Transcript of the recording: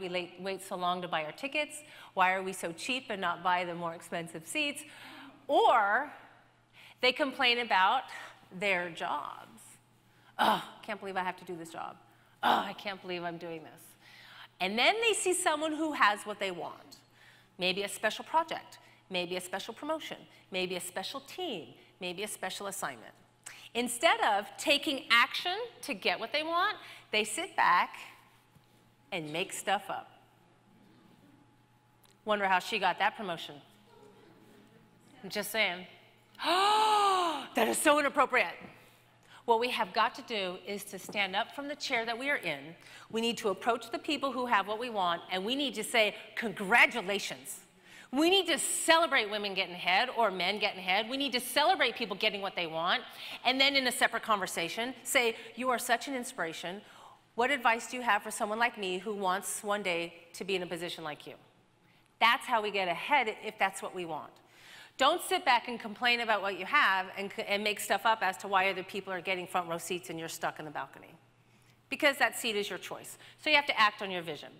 we wait so long to buy our tickets? Why are we so cheap and not buy the more expensive seats? Or they complain about their jobs. Oh, can't believe I have to do this job. Oh, I can't believe I'm doing this. And then they see someone who has what they want. Maybe a special project, maybe a special promotion, maybe a special team, maybe a special assignment. Instead of taking action to get what they want, they sit back and make stuff up. Wonder how she got that promotion. I'm just saying. Oh, that is so inappropriate. What we have got to do is to stand up from the chair that we are in. We need to approach the people who have what we want, and we need to say, Congratulations. We need to celebrate women getting ahead or men getting ahead. We need to celebrate people getting what they want. And then in a separate conversation, say, You are such an inspiration. What advice do you have for someone like me who wants one day to be in a position like you? That's how we get ahead if that's what we want. Don't sit back and complain about what you have and, and make stuff up as to why other people are getting front row seats and you're stuck in the balcony. Because that seat is your choice. So you have to act on your vision.